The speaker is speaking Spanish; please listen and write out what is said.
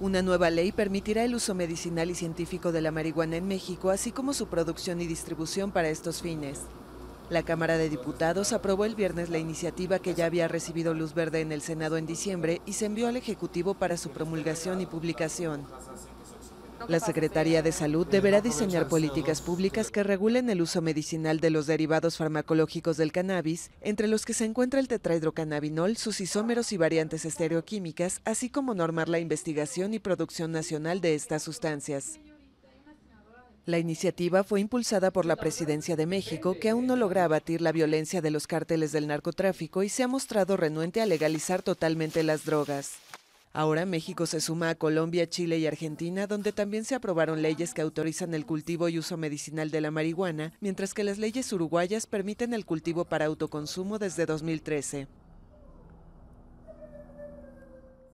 Una nueva ley permitirá el uso medicinal y científico de la marihuana en México, así como su producción y distribución para estos fines. La Cámara de Diputados aprobó el viernes la iniciativa que ya había recibido luz verde en el Senado en diciembre y se envió al Ejecutivo para su promulgación y publicación. La Secretaría de Salud deberá diseñar políticas públicas que regulen el uso medicinal de los derivados farmacológicos del cannabis, entre los que se encuentra el tetrahidrocannabinol, sus isómeros y variantes estereoquímicas, así como normar la investigación y producción nacional de estas sustancias. La iniciativa fue impulsada por la Presidencia de México, que aún no logra abatir la violencia de los cárteles del narcotráfico y se ha mostrado renuente a legalizar totalmente las drogas. Ahora México se suma a Colombia, Chile y Argentina, donde también se aprobaron leyes que autorizan el cultivo y uso medicinal de la marihuana, mientras que las leyes uruguayas permiten el cultivo para autoconsumo desde 2013.